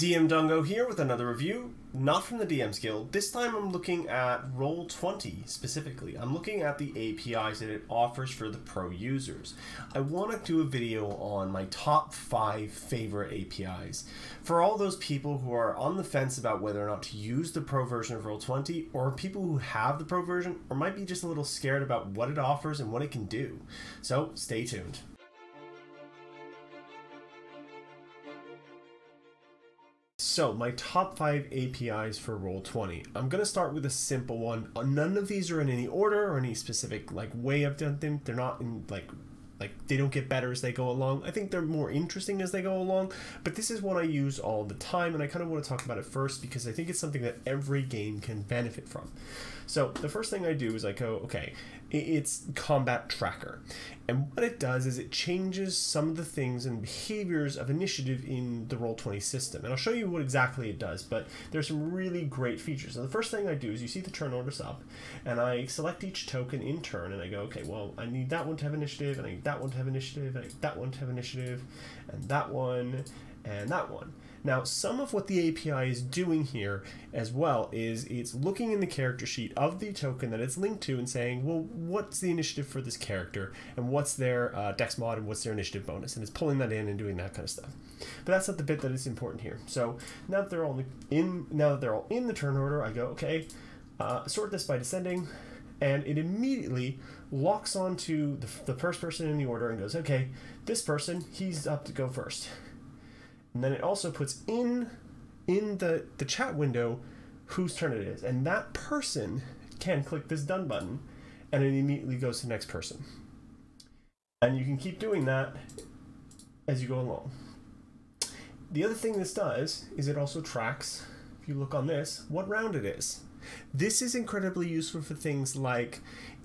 DM Dango here with another review, not from the DM's Guild. This time I'm looking at Roll20 specifically. I'm looking at the APIs that it offers for the pro users. I want to do a video on my top five favorite APIs. For all those people who are on the fence about whether or not to use the pro version of Roll20, or people who have the pro version, or might be just a little scared about what it offers and what it can do. So stay tuned. So, my top five APIs for Roll20. I'm going to start with a simple one. Uh, none of these are in any order or any specific like way I've done them. They're not in like like they don't get better as they go along. I think they're more interesting as they go along, but this is one I use all the time and I kind of want to talk about it first because I think it's something that every game can benefit from. So the first thing I do is I go, okay, it's combat tracker. And what it does is it changes some of the things and behaviors of initiative in the Roll20 system. And I'll show you what exactly it does, but there's some really great features. So the first thing I do is you see the turn orders up, and I select each token in turn, and I go, okay, well, I need that one to have initiative, and I need that one to have initiative, and I need that one to have initiative, and that one, and that one. Now, some of what the API is doing here as well is it's looking in the character sheet of the token that it's linked to and saying, well, what's the initiative for this character and what's their uh, dex mod and what's their initiative bonus, and it's pulling that in and doing that kind of stuff. But that's not the bit that is important here. So now that they're all in, now that they're all in the turn order, I go, okay, uh, sort this by descending, and it immediately locks onto the, the first person in the order and goes, okay, this person, he's up to go first. And then it also puts in in the, the chat window whose turn it is. And that person can click this done button and it immediately goes to the next person. And you can keep doing that as you go along. The other thing this does is it also tracks, if you look on this, what round it is. This is incredibly useful for things like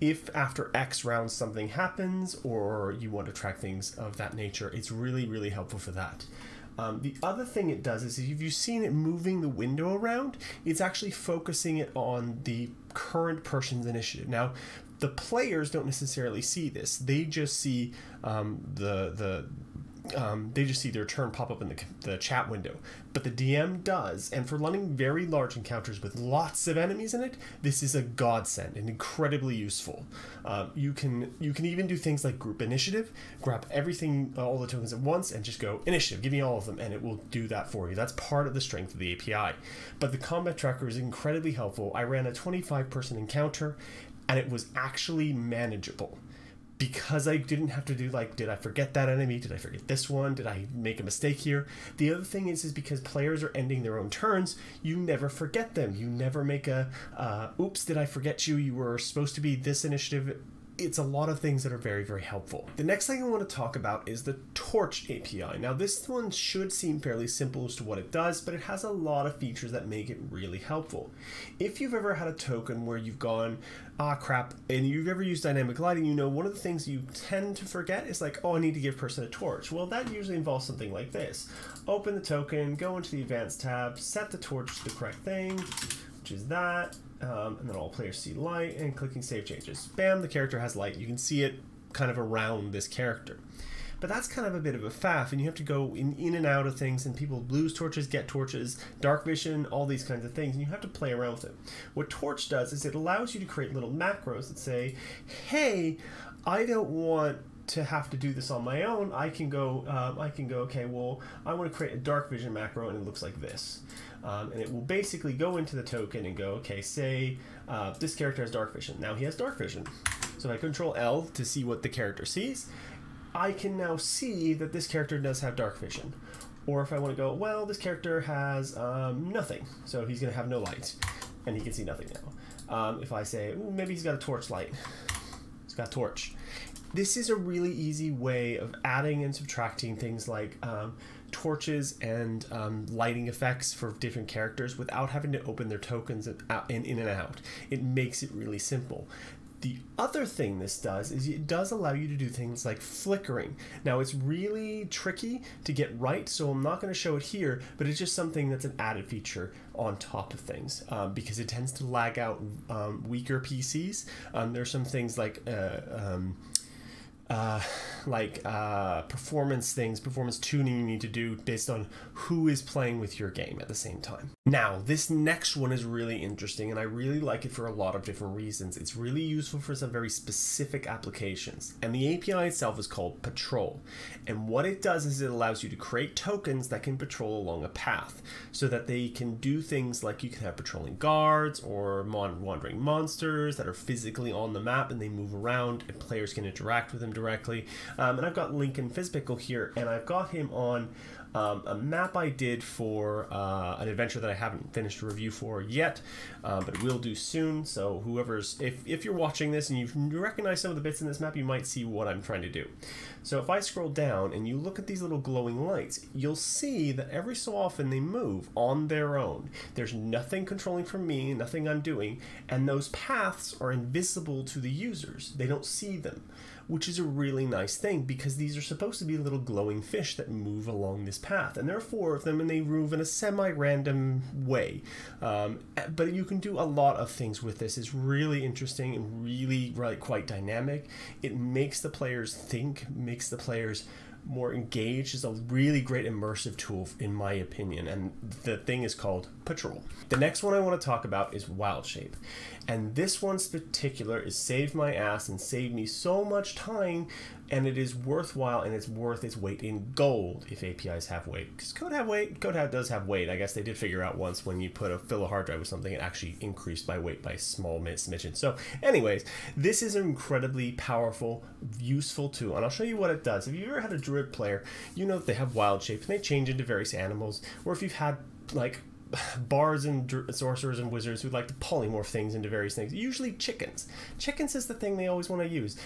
if after X rounds something happens or you want to track things of that nature, it's really, really helpful for that. Um, the other thing it does is if you've seen it moving the window around, it's actually focusing it on the current person's initiative. Now, the players don't necessarily see this; they just see um, the the um, they just see their turn pop up in the, the chat window. But the DM does, and for running very large encounters with lots of enemies in it, this is a godsend and incredibly useful. Um, you can you can even do things like group initiative, grab everything, all the tokens at once, and just go initiative, give me all of them, and it will do that for you. That's part of the strength of the API. But the combat tracker is incredibly helpful. I ran a 25 person encounter, and it was actually manageable because I didn't have to do like, did I forget that enemy? Did I forget this one? Did I make a mistake here? The other thing is, is because players are ending their own turns, you never forget them. You never make a, uh, oops, did I forget you? You were supposed to be this initiative it's a lot of things that are very, very helpful. The next thing I want to talk about is the Torch API. Now, this one should seem fairly simple as to what it does, but it has a lot of features that make it really helpful. If you've ever had a token where you've gone, ah, crap, and you've ever used dynamic lighting, you know one of the things you tend to forget is like, oh, I need to give person a torch. Well, that usually involves something like this. Open the token, go into the advanced tab, set the torch to the correct thing, which is that, um, and then all players see light, and clicking save changes. Bam, the character has light. You can see it kind of around this character. But that's kind of a bit of a faff, and you have to go in, in and out of things, and people lose torches, get torches, dark vision, all these kinds of things, and you have to play around with it. What Torch does is it allows you to create little macros that say, hey, I don't want to have to do this on my own, I can go. Um, I can go. Okay, well, I want to create a dark vision macro, and it looks like this. Um, and it will basically go into the token and go, okay, say uh, this character has dark vision. Now he has dark vision. So if I control L to see what the character sees, I can now see that this character does have dark vision. Or if I want to go, well, this character has um, nothing, so he's going to have no light, and he can see nothing now. Um, if I say, maybe he's got a torch light, he's got a torch. This is a really easy way of adding and subtracting things like um, torches and um, lighting effects for different characters without having to open their tokens and, in and out. It makes it really simple. The other thing this does is it does allow you to do things like flickering. Now it's really tricky to get right, so I'm not going to show it here, but it's just something that's an added feature on top of things um, because it tends to lag out um, weaker PCs. Um, there's some things like uh, um, uh, like uh, performance things, performance tuning you need to do based on who is playing with your game at the same time. Now, this next one is really interesting, and I really like it for a lot of different reasons. It's really useful for some very specific applications, and the API itself is called Patrol. And what it does is it allows you to create tokens that can patrol along a path, so that they can do things like you can have patrolling guards or wandering monsters that are physically on the map and they move around, and players can interact with them directly. Um, and I've got Lincoln Fizpickle here, and I've got him on um, a map I did for uh, an adventure that I haven't finished a review for yet, uh, but will do soon. So whoever's, if, if you're watching this and you recognize some of the bits in this map, you might see what I'm trying to do. So if I scroll down and you look at these little glowing lights, you'll see that every so often they move on their own. There's nothing controlling from me, nothing I'm doing, and those paths are invisible to the users. They don't see them which is a really nice thing because these are supposed to be little glowing fish that move along this path. And there are four of them, and they move in a semi random way. Um, but you can do a lot of things with this. It's really interesting and really right, quite dynamic. It makes the players think, makes the players more engaged is a really great immersive tool in my opinion and the thing is called patrol the next one i want to talk about is wild shape and this one's particular is saved my ass and saved me so much time and it is worthwhile and it's worth its weight in gold if apis have weight because code have weight code have, does have weight i guess they did figure out once when you put a fill a hard drive with something it actually increased by weight by small smidgen so anyways this is an incredibly powerful useful tool and i'll show you what it does if you ever had a druid player you know that they have wild shape and they change into various animals or if you've had like bards and sorcerers and wizards who like to polymorph things into various things. Usually chickens. Chickens is the thing they always want to use.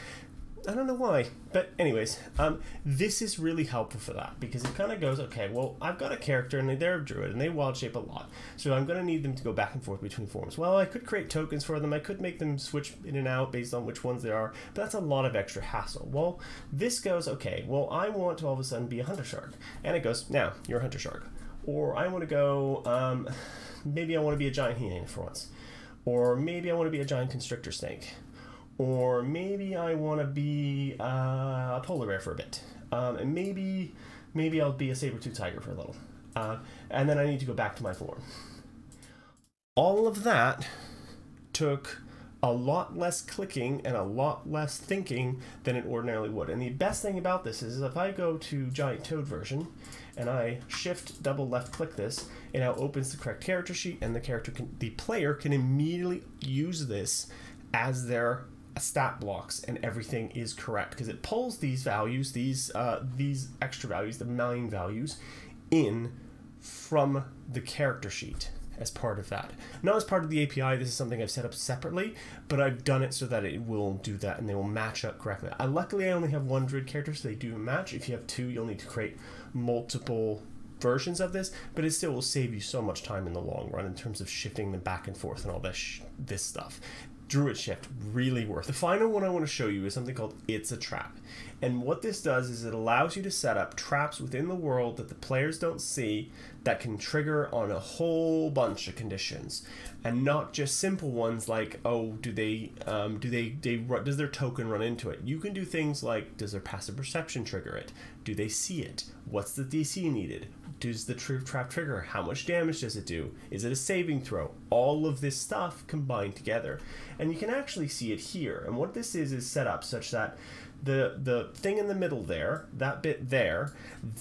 I don't know why, but anyways, um, this is really helpful for that because it kind of goes, okay, well, I've got a character and they're a druid and they wild shape a lot, so I'm going to need them to go back and forth between forms. Well, I could create tokens for them. I could make them switch in and out based on which ones they are, but that's a lot of extra hassle. Well, this goes, okay, well, I want to all of a sudden be a hunter shark, and it goes, now you're a hunter shark. Or I want to go, um, maybe I want to be a giant hyena for once. Or maybe I want to be a giant constrictor snake. Or maybe I want to be uh, a polar bear for a bit. Um, and maybe maybe I'll be a saber-tooth tiger for a little. Uh, and then I need to go back to my form. All of that took a lot less clicking and a lot less thinking than it ordinarily would. And the best thing about this is if I go to Giant Toad version and I shift double left click this, it now opens the correct character sheet and the character can, the player can immediately use this as their stat blocks and everything is correct because it pulls these values, these uh, these extra values, the main values, in from the character sheet as part of that. Not as part of the API, this is something I've set up separately, but I've done it so that it will do that and they will match up correctly. I, luckily, I only have one Druid character, so they do match. If you have two, you'll need to create multiple versions of this, but it still will save you so much time in the long run in terms of shifting them back and forth and all this this stuff. Druid Shift really worth. The final one I want to show you is something called It's a Trap. And what this does is it allows you to set up traps within the world that the players don't see that can trigger on a whole bunch of conditions, and not just simple ones like oh do they um, do they they does their token run into it? You can do things like does their passive perception trigger it? Do they see it? What's the DC needed? Does the trap trigger? How much damage does it do? Is it a saving throw? All of this stuff combined together, and you can actually see it here. And what this is is set up such that the the thing in the middle there, that bit there,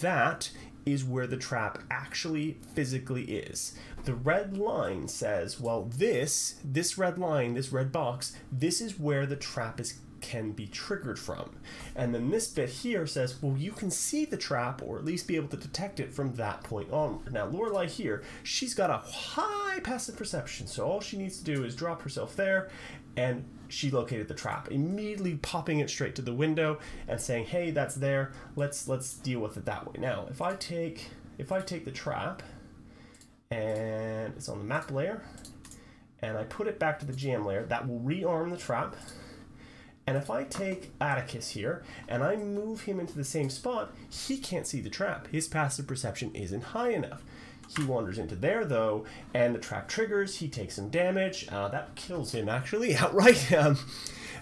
that is where the trap actually physically is. The red line says, well, this, this red line, this red box, this is where the trap is can be triggered from. And then this bit here says, well, you can see the trap or at least be able to detect it from that point on. Now, Lorelei here, she's got a high passive perception, so all she needs to do is drop herself there and she located the trap immediately popping it straight to the window and saying hey that's there let's let's deal with it that way now if i take if i take the trap and it's on the map layer and i put it back to the gm layer that will rearm the trap and if I take Atticus here and I move him into the same spot, he can't see the trap. His passive perception isn't high enough. He wanders into there though, and the trap triggers. He takes some damage. Uh, that kills him actually outright. Um,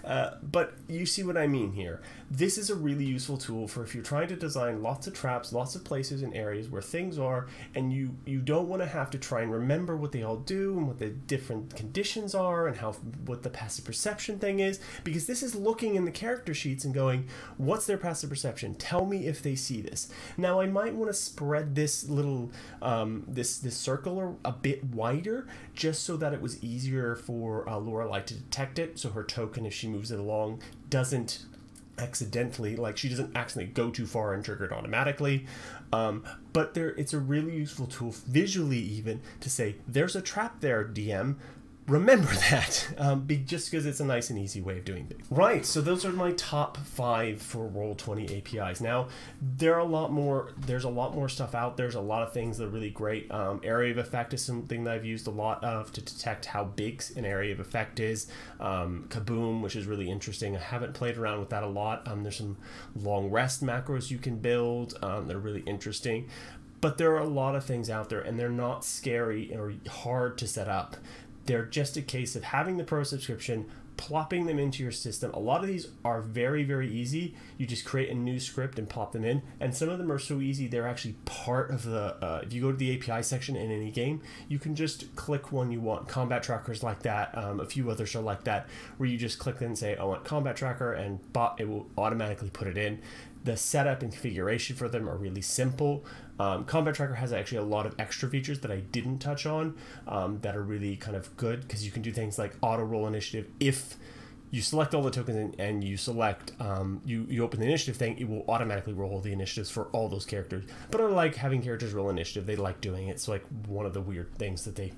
uh, but you see what I mean here. this is a really useful tool for if you're trying to design lots of traps, lots of places and areas where things are, and you you don't want to have to try and remember what they all do and what the different conditions are and how what the passive perception thing is, because this is looking in the character sheets and going, what's their passive perception? Tell me if they see this. Now I might want to spread this little um, this this circle a bit wider just so that it was easier for uh, Lorelei to detect it. So her token, if she moves it along, doesn't accidentally like she doesn't accidentally go too far and trigger it automatically. Um, but there it's a really useful tool visually even to say there's a trap there dm remember that um, be, just because it's a nice and easy way of doing things. Right, so those are my top five for Roll20 APIs. Now, there are a lot more, there's a lot more stuff out. There's a lot of things that are really great. Um, area of effect is something that I've used a lot of to detect how big an area of effect is. Um, Kaboom, which is really interesting. I haven't played around with that a lot. Um, there's some long rest macros you can build. Um, they're really interesting but there are a lot of things out there and they're not scary or hard to set up they're just a case of having the pro subscription, plopping them into your system. A lot of these are very, very easy. You just create a new script and plop them in. And some of them are so easy, they're actually part of the. Uh, if you go to the API section in any game, you can just click one you want. Combat trackers like that. Um, a few others are like that, where you just click and say, I want combat tracker, and bot, it will automatically put it in. The setup and configuration for them are really simple. Um, Combat Tracker has actually a lot of extra features that I didn't touch on um, that are really kind of good because you can do things like auto roll initiative. If you select all the tokens and, and you select um, you you open the initiative thing it will automatically roll the initiatives for all those characters. But i like having characters roll initiative they like doing it. It's like one of the weird things that they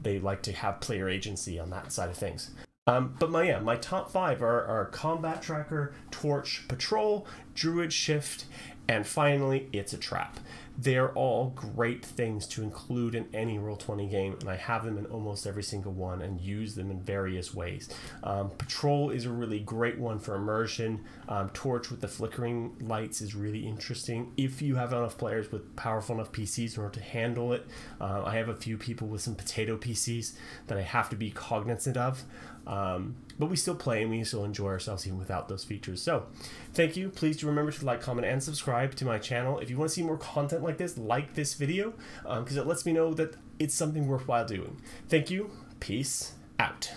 they like to have player agency on that side of things um, but my yeah, my top five are, are combat tracker, torch, patrol, druid shift, and finally it's a trap. They're all great things to include in any Roll20 game, and I have them in almost every single one and use them in various ways. Um, Patrol is a really great one for immersion. Um, Torch with the flickering lights is really interesting. If you have enough players with powerful enough PCs in order to handle it, uh, I have a few people with some potato PCs that I have to be cognizant of. Um, but we still play and we still enjoy ourselves even without those features. So, thank you. Please do remember to like, comment, and subscribe to my channel. If you want to see more content like this, like this video because um, it lets me know that it's something worthwhile doing. Thank you. Peace out.